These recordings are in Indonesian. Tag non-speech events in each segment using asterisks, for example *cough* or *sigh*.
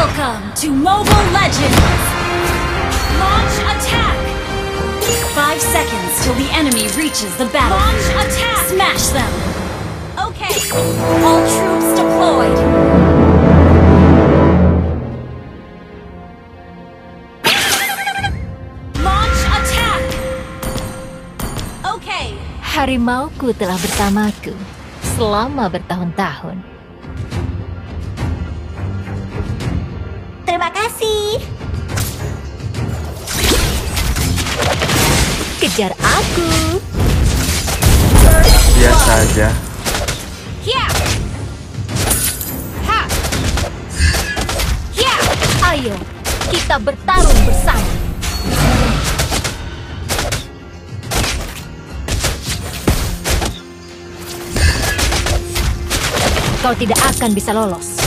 Welcome to Mobile Legends! Launch attack! Five seconds till the enemy reaches the battle. Launch attack! Smash them! Okay. All troops deployed. Launch attack! Okay. Harimauku telah bersamaku selama bertahun-tahun. Terima kasih. Kejar aku! Biasa aja. Ha! Yeah! Ayo, kita bertarung bersama. Kau tidak akan bisa lolos.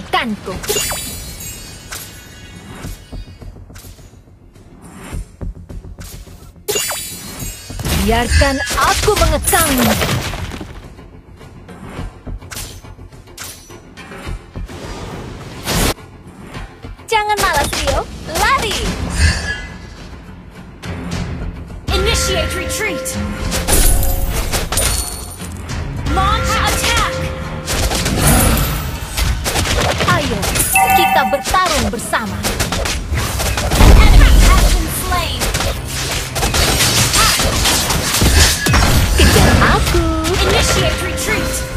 Amukanku. Biarkan aku mengekangmu. Jangan malas, Rio. Lari! Initiate retreat! Launch kita bertarung bersama. Kejar aku. Initiate retreat!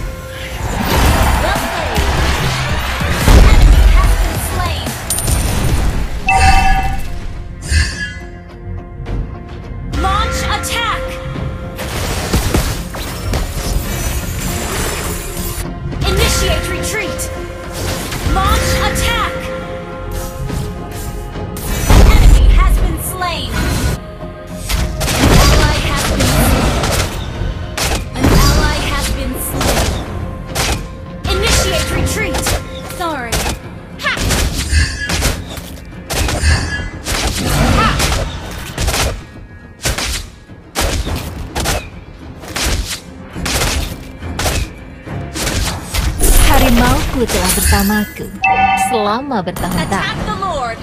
Bersamaku selama bertahun-tahun. Attack the Lord!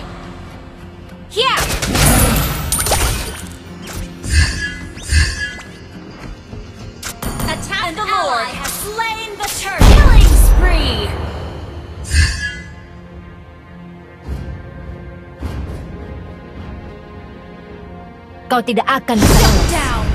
Yeah! Attack the Lord! has slain the turtle! Killing spree! Kau tidak akan bisa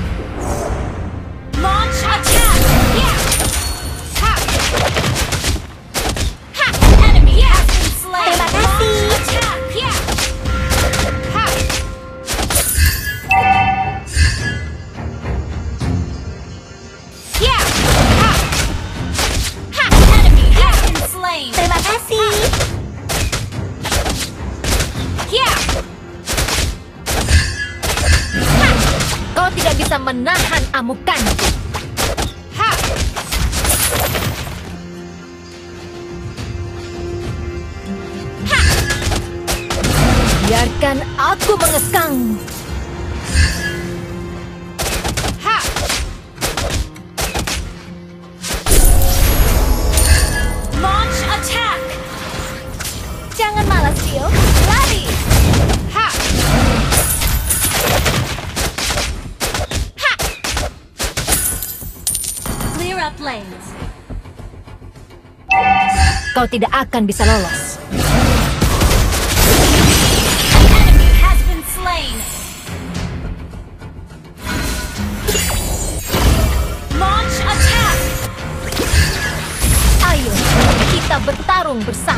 bisa menahan amukanku. Ha! Biarkan aku mengekangmu. Ha! Launch attack! Jangan Kau tidak akan bisa lolos. Ayo, kita bertarung bersama.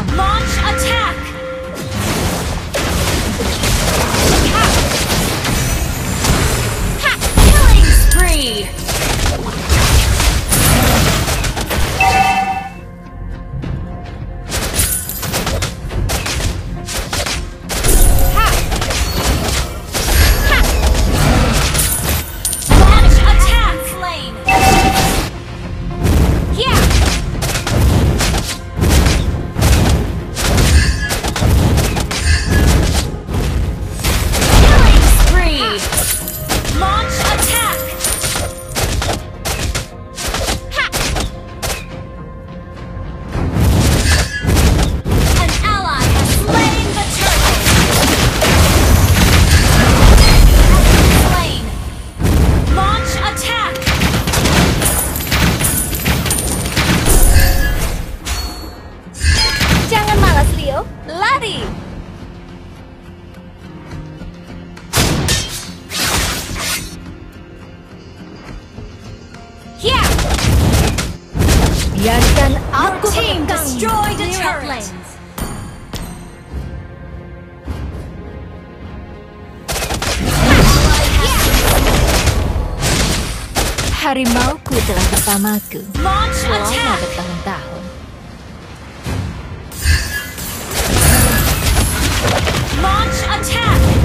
Biarkan aku mengekang Harimauku telah bersamaku selama bertahun-tahun. Launch attack!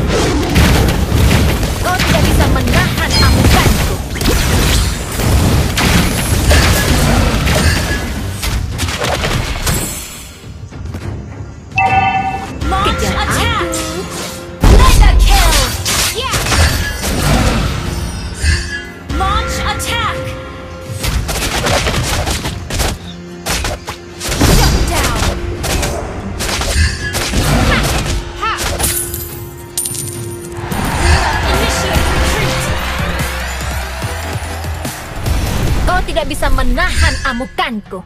tidak bisa menahan amukanku.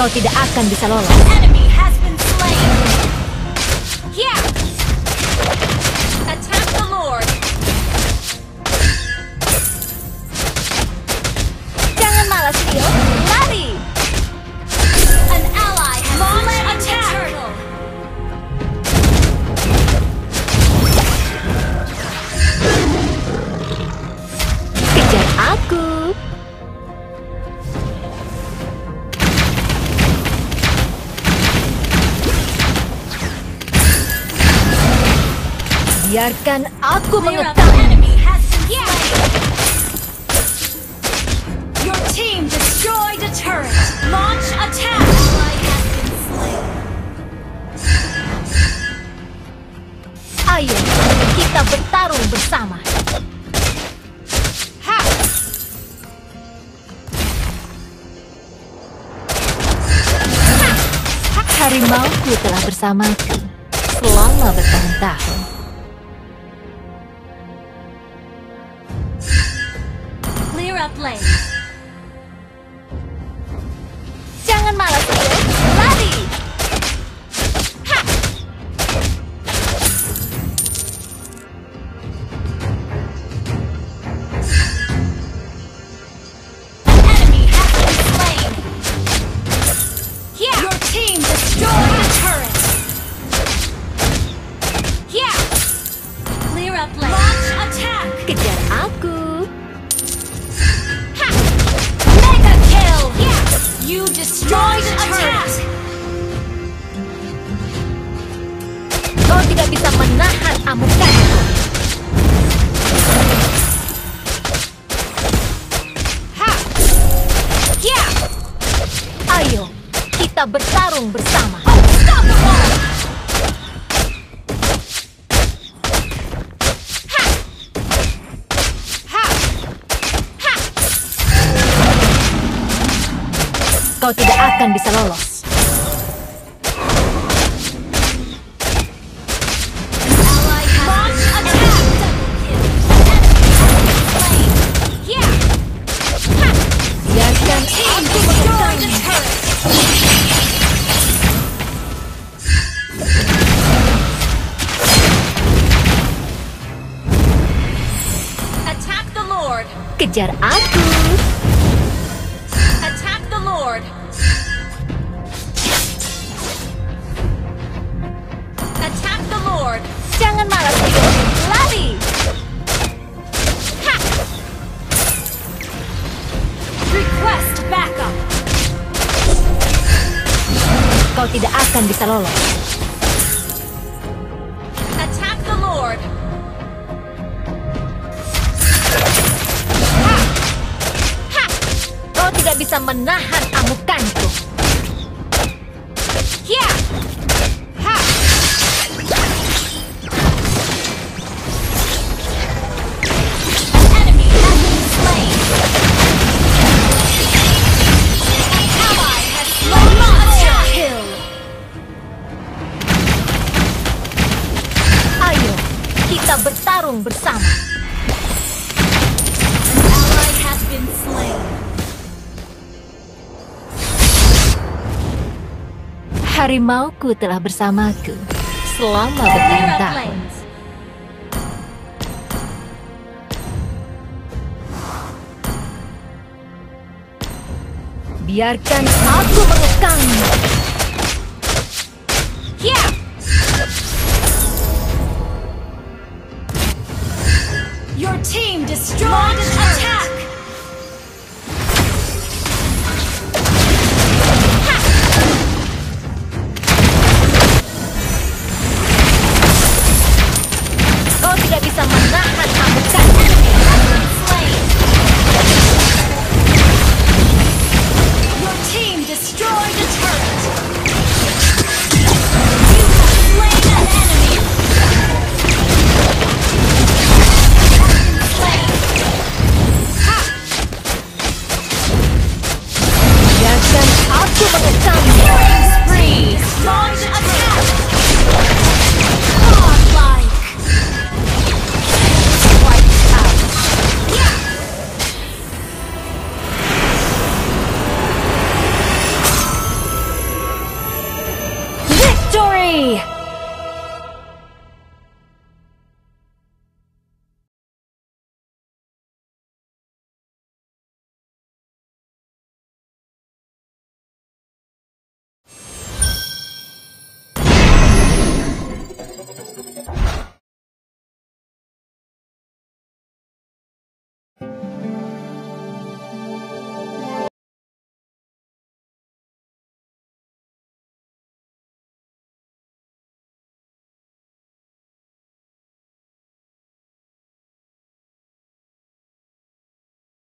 Kau tidak akan bisa lolos. Biarkan aku mengetahui. Ayo, kita bertarung bersama. Harimauku telah bersamaku selama bertahun-tahun. up. *laughs* kita bertarung bersama. Kau tidak akan bisa lolos. Kejar aku. Attack the Lord. Attack the Lord. Jangan malas hidup. Lari. Ha! Request backup. Kau tidak akan bisa lolos. Bisa menahan amukanku. Ya. Ha. Ayo, kita bertarung bersama. Harimauku telah bersamaku selama bertahun-tahun. lanes. Biarkan aku mengekangmu.